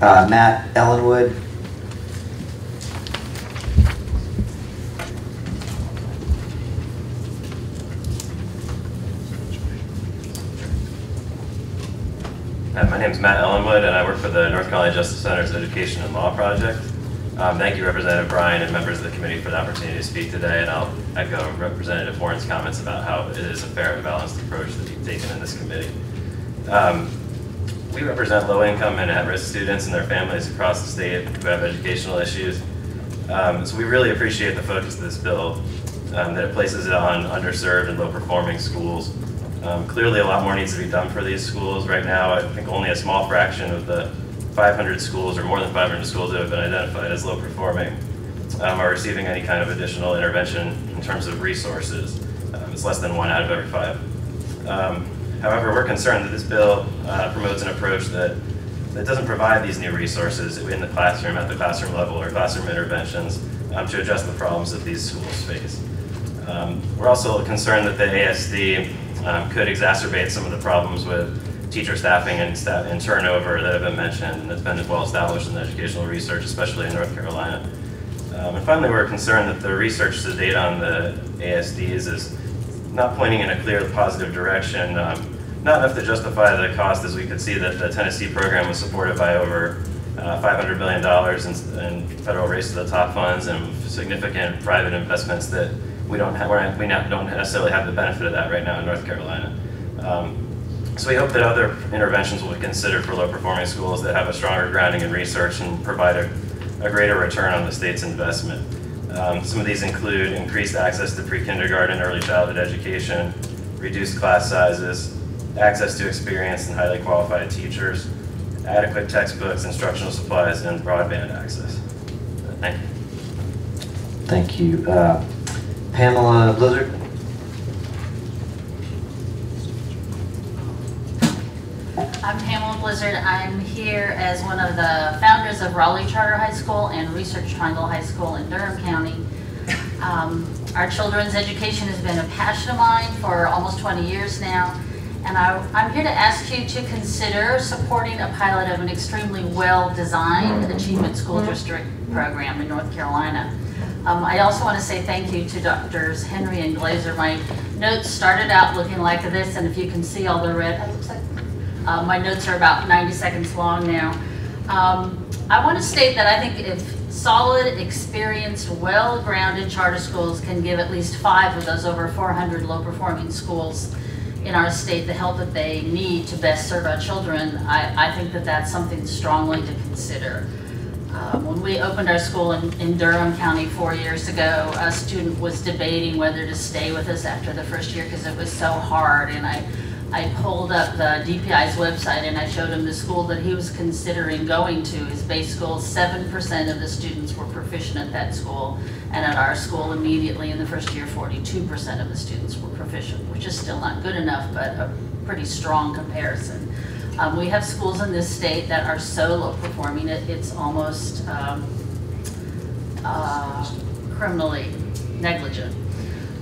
Uh, Matt Ellinwood. Uh, My name is Matt Ellinwood, and I work for the North Carolina Justice Center's Education and Law Project. Um, Thank you, Representative Bryan and members of the committee for the opportunity to speak today, and I'll echo Representative Warren's comments about how it is a fair and balanced approach that you've taken in this committee. Um, We represent low-income and at-risk students and their families across the state who have educational issues. Um, So we really appreciate the focus of this bill, um, that it places it on underserved and low-performing schools. Um, Clearly, a lot more needs to be done for these schools. Right now, I think only a small fraction of the 500 schools, or more than 500 schools that have been identified as low-performing, um, are receiving any kind of additional intervention in terms of resources. Um, It's less than one out of every five. However, we're concerned that this bill uh, promotes an approach that, that doesn't provide these new resources in the classroom, at the classroom level, or classroom interventions um, to address the problems that these schools face. Um, We're also concerned that the ASD um, could exacerbate some of the problems with teacher staffing and staff and turnover that have been mentioned and that's been well established in educational research, especially in North Carolina. Um, and finally, we're concerned that the research to date on the ASDs is not pointing in a clear positive direction. Um, not enough to justify the cost, as we could see that the Tennessee program was supported by over uh, $500 million in, in federal race to the top funds and significant private investments that we don't have, we not, don't necessarily have the benefit of that right now in North Carolina. Um, so we hope that other interventions will be considered for low-performing schools that have a stronger grounding in research and provide a, a greater return on the state's investment. Um, some of these include increased access to pre-kindergarten, and early childhood education, reduced class sizes, access to experienced and highly qualified teachers, adequate textbooks, instructional supplies, and broadband access. Thank you. Thank you. Uh, Pamela Blizzard. I'm Pamela Blizzard. I'm here as one of the founders of Raleigh Charter High School and Research Triangle High School in Durham County. Um, Our children's education has been a passion of mine for almost 20 years now. And I, I'm here to ask you to consider supporting a pilot of an extremely well-designed Achievement School District program in North Carolina. Um, I also want to say thank you to Doctors Henry and Glazer. My notes started out looking like this, and if you can see all the red, it looks like uh, My notes are about 90 seconds long now. Um, I want to state that I think if solid, experienced, well-grounded charter schools can give at least five of those over 400 low-performing schools in our state the help that they need to best serve our children, I, I think that that's something strongly to consider. Uh, When we opened our school in, in Durham County four years ago, a student was debating whether to stay with us after the first year because it was so hard. And I, I pulled up the DPI's website and I showed him the school that he was considering going to, his base school. Seven percent of the students were proficient at that school. And at our school immediately in the first year, forty-two percent of the students were proficient, which is still not good enough, but a pretty strong comparison. Um, we have schools in this state that are so low performing, it, it's almost, um, uh, criminally negligent.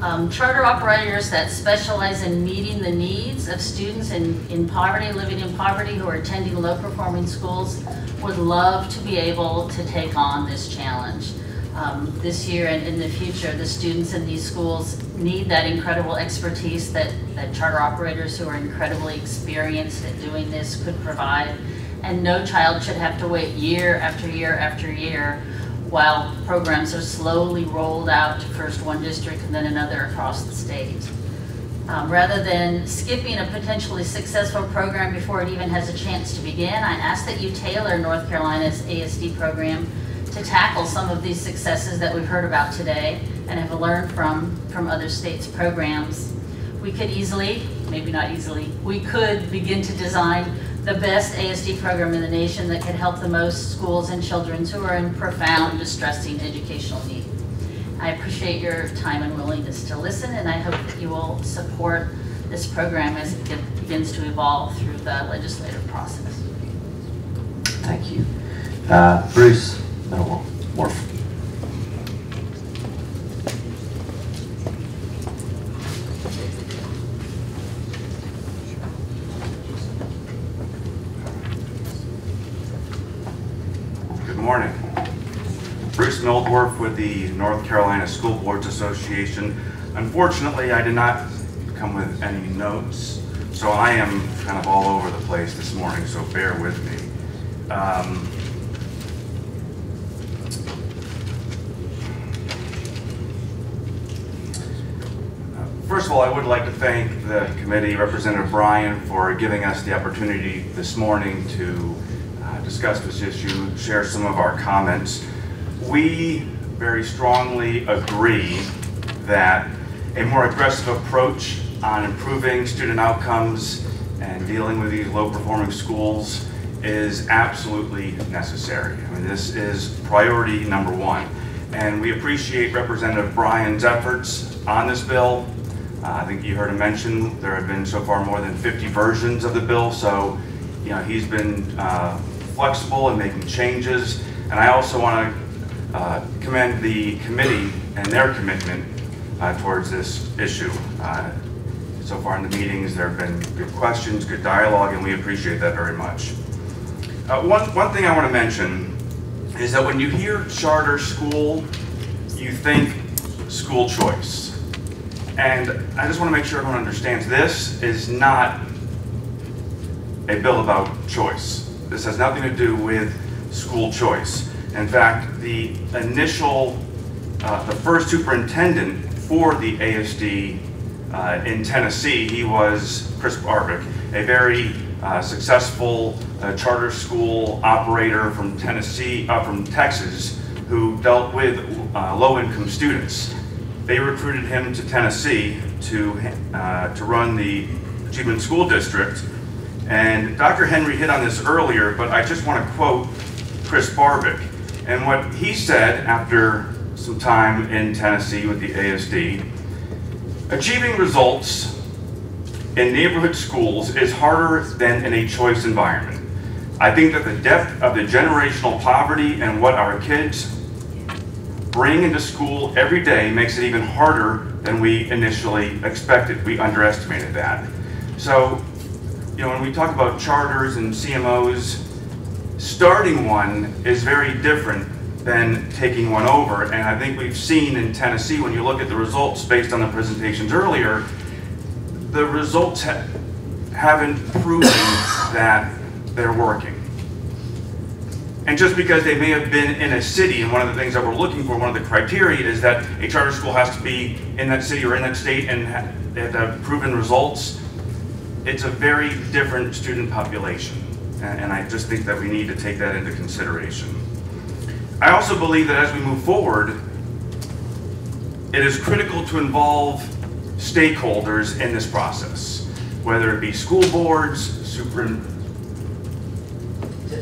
Um, charter operators that specialize in meeting the needs of students in, in poverty, living in poverty, who are attending low-performing schools, would love to be able to take on this challenge. Um, this year and in the future, the students in these schools need that incredible expertise that, that charter operators who are incredibly experienced at doing this could provide. And no child should have to wait year after year after year while programs are slowly rolled out to first one district and then another across the state. Um, rather than skipping a potentially successful program before it even has a chance to begin, I ask that you tailor North Carolina's ASD program to tackle some of these successes that we've heard about today and have learned from, from other states' programs. We could easily, maybe not easily, we could begin to design the best ASD program in the nation that could help the most schools and children who are in profound, distressing educational need. I appreciate your time and willingness to listen, and I hope that you will support this program as it begins to evolve through the legislative process. Thank you. Uh, Bruce Middlemore. morning. Bruce Mildwurf with the North Carolina School Boards Association. Unfortunately, I did not come with any notes, so I am kind of all over the place this morning, so bear with me. Um, First of all, I would like to thank the committee, Representative Bryan, for giving us the opportunity this morning to uh, discuss this issue, share some of our comments. We very strongly agree that a more aggressive approach on improving student outcomes and dealing with these low-performing schools is absolutely necessary. I mean, this is priority number one. And we appreciate Representative Bryan's efforts on this bill. Uh, I think you heard him mention there have been so far more than 50 versions of the bill, so you know he's been uh, flexible in making changes. And I also want to uh, commend the committee and their commitment uh, towards this issue. Uh, so far in the meetings, there have been good questions, good dialogue, and we appreciate that very much. Uh, one, one thing I want to mention is that when you hear charter school, you think school choice. And I just want to make sure everyone understands this is not a bill about choice. This has nothing to do with school choice. In fact, the initial, uh, the first superintendent for the ASD uh, in Tennessee, he was Chris Barbic, a very uh, successful uh, charter school operator from Tennessee, uh, from Texas, who dealt with uh, low-income students. They recruited him to Tennessee to, to run the Achievement School District. And Dr. Henry hit on this earlier, but I just want to quote Chris Barbic. And what he said after some time in Tennessee with the ASD, achieving results in neighborhood schools is harder than in a choice environment. I think that the depth of the generational poverty and what our kids bring into school every day makes it even harder than we initially expected. We underestimated that. So, you know, when we talk about charters and CMOs, starting one is very different than taking one over. And I think we've seen in Tennessee, when you look at the results based on the presentations earlier, the results ha haven't proven that they're working. And just because they may have been in a city, and one of the things that we're looking for, one of the criteria is that a charter school has to be in that city or in that state and they have to have proven results. It's a very different student population. And, and I just think that we need to take that into consideration. I also believe that as we move forward, it is critical to involve stakeholders in this process, whether it be school boards, superintendents,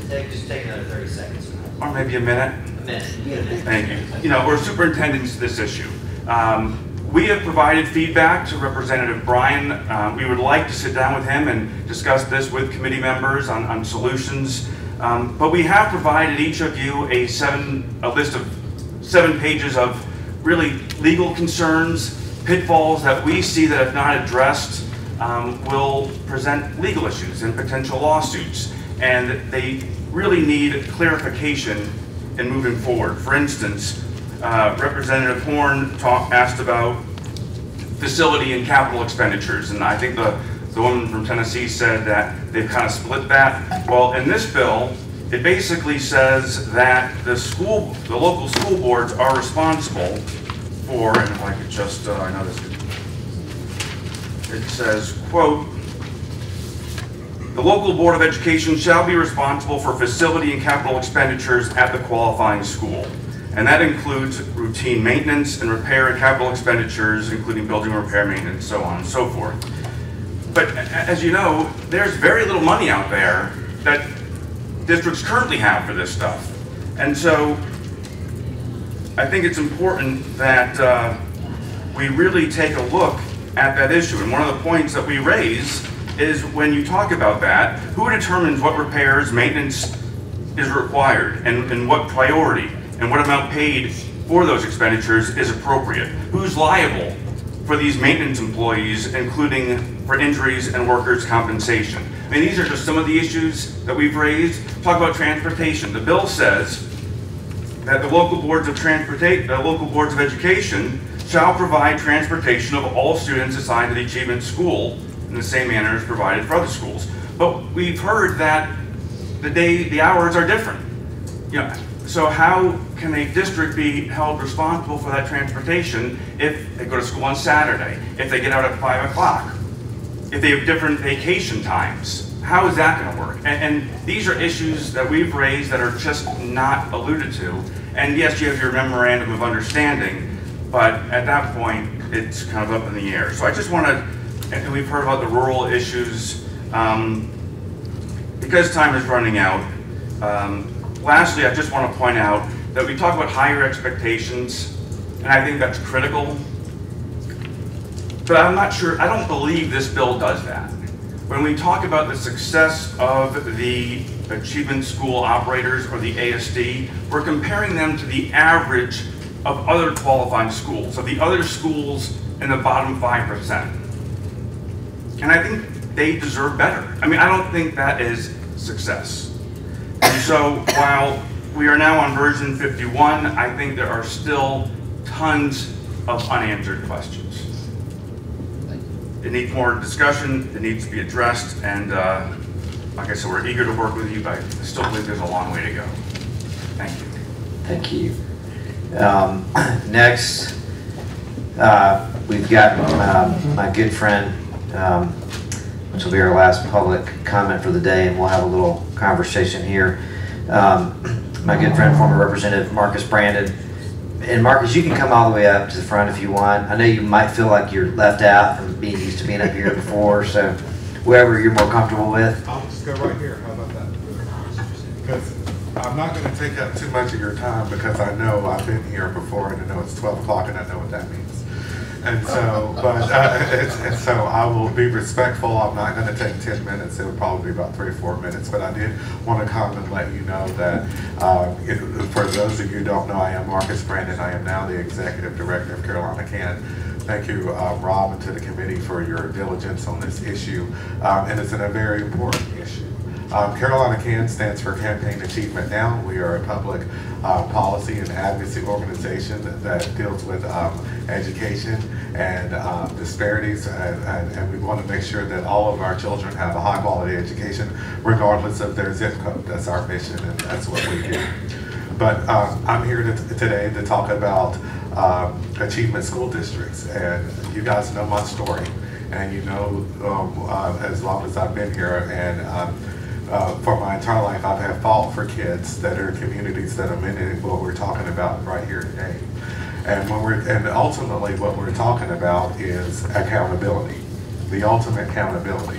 Take, just take another 30 seconds. or maybe a minute. A minute. A minute. Thank you. You know, we're superintendents to this issue. Um, we have provided feedback to Representative Bryan. Um, we would like to sit down with him and discuss this with committee members on, on solutions. Um, but we have provided each of you a seven, a list of seven pages of really legal concerns, pitfalls that we see that if not addressed um, will present legal issues and potential lawsuits. And they really need clarification in moving forward. For instance, uh, Representative Horn talk, asked about facility and capital expenditures, and I think the, the woman from Tennessee said that they've kind of split that. Well, in this bill, it basically says that the school, the local school boards are responsible for, and if I could just, uh, I know this, it says, quote, the local Board of Education shall be responsible for facility and capital expenditures at the qualifying school. And that includes routine maintenance and repair and capital expenditures, including building repair, maintenance, so on and so forth. But as you know, there's very little money out there that districts currently have for this stuff. And so I think it's important that uh, we really take a look at that issue. And one of the points that we raise is when you talk about that, who determines what repairs, maintenance is required and, and what priority and what amount paid for those expenditures is appropriate? Who's liable for these maintenance employees, including for injuries and workers' compensation? I mean, these are just some of the issues that we've raised. Talk about transportation. The bill says that the local boards of transportation, the local boards of education shall provide transportation of all students assigned to the achievement school in the same manner as provided for other schools. But we've heard that the day, the hours are different. You know, so how can a district be held responsible for that transportation if they go to school on Saturday, if they get out at five o'clock, if they have different vacation times? How is that gonna work? And, and these are issues that we've raised that are just not alluded to. And yes, you have your memorandum of understanding, but at that point, it's kind of up in the air. So I just wanna, and we've heard about the rural issues, um, because time is running out, um, lastly, I just want to point out that we talk about higher expectations, and I think that's critical. But I'm not sure, I don't believe this bill does that. When we talk about the success of the achievement school operators or the ASD, we're comparing them to the average of other qualifying schools, of the other schools in the bottom 5%. And I think they deserve better. I mean, I don't think that is success. So while we are now on version 51, I think there are still tons of unanswered questions. It needs more discussion, it needs to be addressed, and uh, like I said, we're eager to work with you, but I still believe there's a long way to go. Thank you. Thank you. Um, Next, uh, we've got um, my good friend, um, which will be our last public comment for the day, and we'll have a little conversation here. Um, My good friend, former Representative Marcus Brandon. And Marcus, you can come all the way up to the front if you want. I know you might feel like you're left out from being used to being up here before, so whoever you're more comfortable with. I'll just go right here, how about that? Because I'm not gonna take up too much of your time because I know I've been here before and I know it's twelve o'clock and I know what that means. And so, but, uh, and so I will be respectful, I'm not gonna take ten minutes, it would probably be about three or four minutes, but I did wanna come and let you know that, uh, for those of you who don't know, I am Marcus Brandon, I am now the Executive Director of Carolina Can. Thank you, uh, Rob, and to the committee for your diligence on this issue, um, and it's a very important issue. Um, Carolina CAN stands for Campaign Achievement Now. We are a public uh, policy and advocacy organization that, that deals with um, education and um, disparities, and, and, and we want to make sure that all of our children have a high quality education, regardless of their zip code. That's our mission, and that's what we do. But um, I'm here to, today to talk about um, achievement school districts, and you guys know my story, and you know um, uh, as long as I've been here, and um, uh, for my entire life, I've had fought for kids that are communities that are in what we're talking about right here today. And when we're, and ultimately what we're talking about is accountability, the ultimate accountability.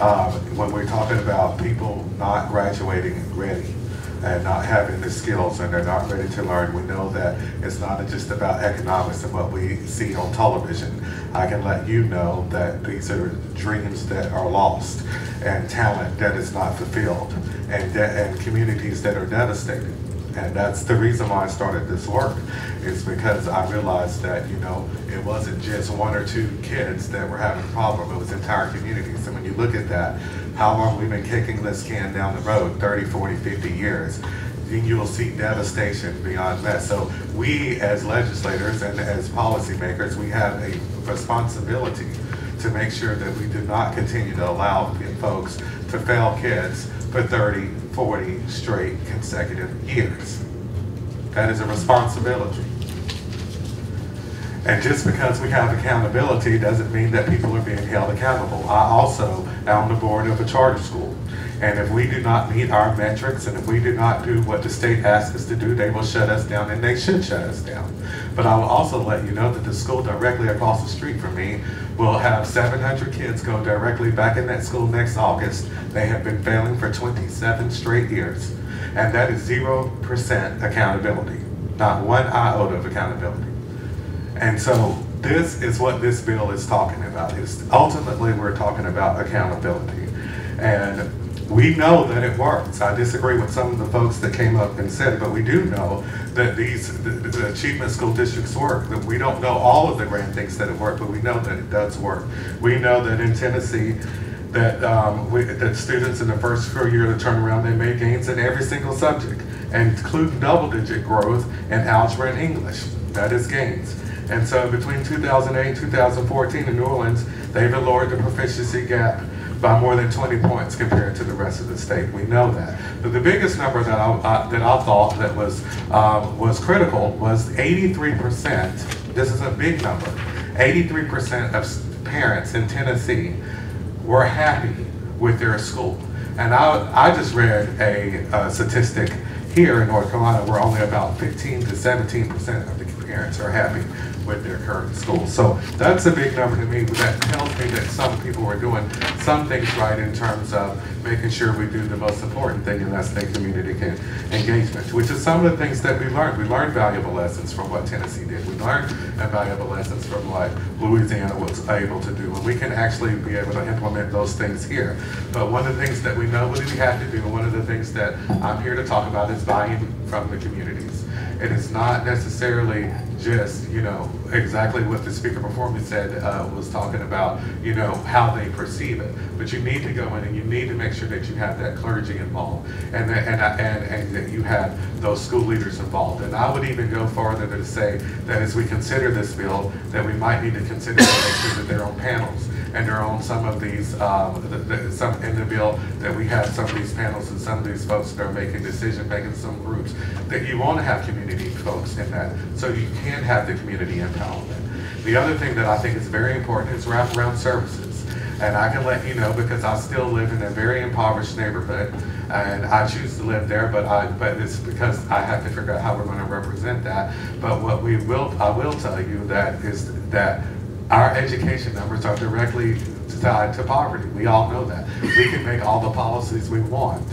Um, when we're talking about people not graduating and ready and not having the skills and they're not ready to learn, we know that it's not just about economics and what we see on television. I can let you know that these are dreams that are lost and talent that is not fulfilled and, and communities that are devastated. And that's the reason why I started this work, is because I realized that, you know, it wasn't just one or two kids that were having a problem, it was entire communities. And when you look at that, how long we've been kicking this can down the road, 30, 40, 50 years, then you'll see devastation beyond that. So we as legislators and as policymakers, we have a responsibility to make sure that we do not continue to allow folks to fail kids for 30, 40 straight consecutive years. That is a responsibility. And just because we have accountability doesn't mean that people are being held accountable. I also am on the board of a charter school. And if we do not meet our metrics and if we do not do what the state asks us to do, they will shut us down and they should shut us down. But I will also let you know that the school directly across the street from me will have 700 kids go directly back in that school next August. They have been failing for 27 straight years. And that is 0% accountability, not one iota of accountability. And so this is what this bill is talking about. Is ultimately we're talking about accountability. And we know that it works. I disagree with some of the folks that came up and said, but we do know that these the, the achievement school districts work. That we don't know all of the grand things that it work, but we know that it does work. We know that in Tennessee, that um, we, that students in the first school year of the turnaround they made gains in every single subject, including double-digit growth in algebra and English. That is gains. And so between 2008 and 2014 in New Orleans, they've lowered the proficiency gap by more than 20 points compared to the rest of the state. We know that. But the biggest number that I, uh, that I thought that was, um, was critical was 83%. This is a big number. 83% of parents in Tennessee were happy with their school. And I, I just read a, uh statistic here in North Carolina where only about 15 to 17 percent of the parents are happy with their current school. So that's a big number to me, but that tells me that some people are doing some things right in terms of making sure we do the most important thing, and that's the community can- engagement, which is some of the things that we learned. We learned valuable lessons from what Tennessee did. We learned valuable lessons from what Louisiana was able to do, and we can actually be able to implement those things here. But one of the things that we know what we have to do, and one of the things that I'm here to talk about is buy-in from the communities. It is not necessarily just, you know, exactly what the speaker before me said, uh, was talking about, you know, how they perceive it. But you need to go in and you need to make sure that you have that clergy involved and that, and, and, and that you have those school leaders involved. And I would even go farther to say that as we consider this bill, that we might need to consider make sure that they're on panels and they're on some of these, um, the, the, some in the bill, that we have some of these panels and some of these folks that are making decision making some groups, that you want to have community folks in that, so you can have the community empowerment. The other thing that I think is very important is wraparound services. And I can let you know because I still live in a very impoverished neighborhood and I choose to live there, but I, but it's because I have to figure out how we're gonna represent that. But what we will, I will tell you that is that our education numbers are directly tied to poverty. We all know that. We can make all the policies we want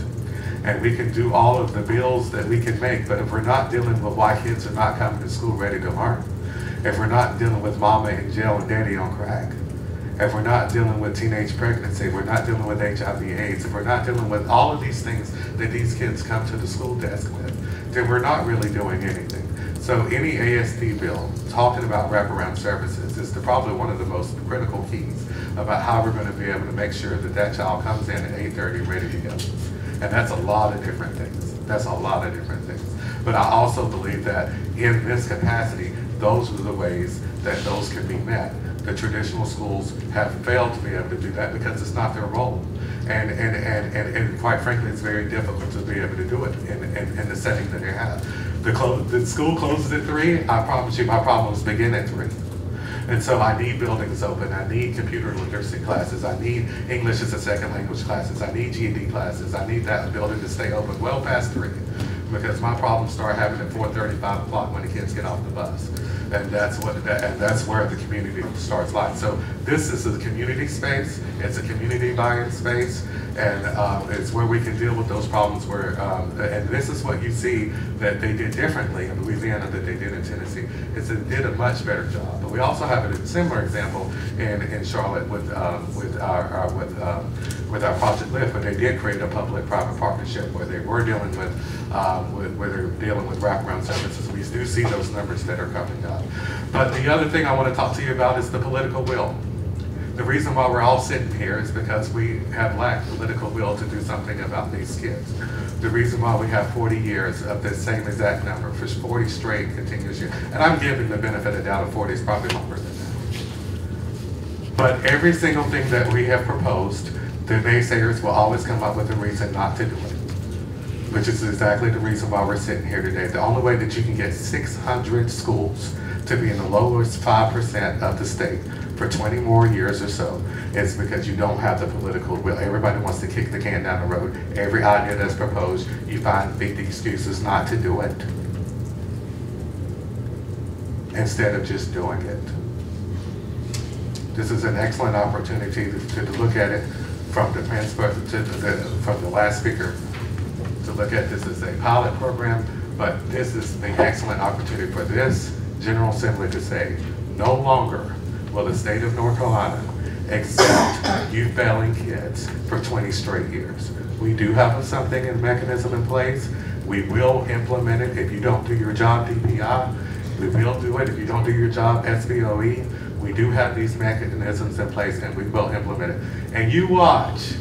and we can do all of the bills that we can make, but if we're not dealing with why kids are not coming to school ready to learn, if we're not dealing with mama in jail and daddy on crack, if we're not dealing with teenage pregnancy, we're not dealing with HIV AIDS, if we're not dealing with all of these things that these kids come to the school desk with, then we're not really doing anything. So any ASD bill talking about wraparound services is the, probably one of the most critical keys about how we're going to be able to make sure that that child comes in at 8:30 ready to go. And that's a lot of different things. That's a lot of different things. But I also believe that in this capacity, those are the ways that those can be met. The traditional schools have failed to be able to do that because it's not their role. And, and, and, and, and quite frankly, it's very difficult to be able to do it in, in, in the setting that they have. The, the school closes at three, I promise you, my problems begin at three. And so I need buildings open, I need computer literacy classes, I need English as a second language classes, I need GED classes, I need that building to stay open well past three. Because my problems start happening at four thirty, five o'clock when the kids get off the bus. And that's what, and that's where the community starts life. So this is a community space, it's a community buy-in space, and um, it's where we can deal with those problems where, um, and this is what you see that they did differently in Louisiana that they did in Tennessee. It's it did a much better job. But we also have a similar example in, in Charlotte with, um, with our, our with, um, with our Project Lift, where they did create a public-private partnership where they were dealing with, um, with, where they're dealing with wraparound services. We do see those numbers that are coming up. But the other thing I want to talk to you about is the political will. The reason why we're all sitting here is because we have lacked political will to do something about these kids. The reason why we have 40 years of the same exact number, for 40 straight continuous years, and I'm giving the benefit of doubt of 40 is probably longer than that. But every single thing that we have proposed, the naysayers will always come up with a reason not to do it. Which is exactly the reason why we're sitting here today. The only way that you can get 600 schools to be in the lowest 5% of the state for 20 more years or so is because you don't have the political will. Everybody wants to kick the can down the road. Every idea that's proposed, you find 50 excuses not to do it instead of just doing it. This is an excellent opportunity to, to look at it from the the, from the last speaker, to look at this as a pilot program, but this is the excellent opportunity for this General Assembly to say, no longer will the state of North Carolina accept youth failing kids for 20 straight years. We do have something and mechanism in place. We will implement it. If you don't do your job, DPI, we will do it. If you don't do your job, SBOE, we do have these mechanisms in place and we will implement it. And you watch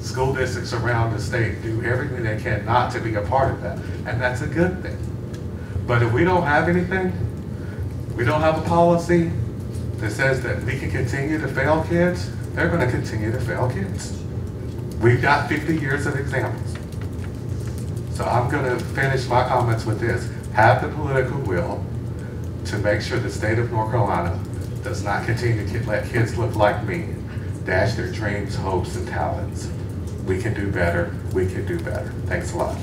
school districts around the state do everything they can not to be a part of that, and that's a good thing. But if we don't have anything, we don't have a policy that says that we can continue to fail kids, they're gonna continue to fail kids. We've got fifty years of examples. So I'm gonna finish my comments with this. Have the political will to make sure the state of North Carolina does not continue to let kids look like me dash their dreams, hopes, and talents. We can do better. We can do better. Thanks a lot.